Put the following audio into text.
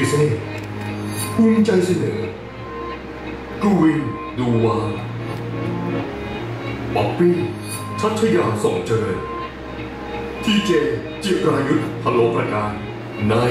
글쎄 혼자서 내가 doing the one. บ๊อบบี้ชัชยาส่งเจริญทีเจจิรายุทธพโลประการนาย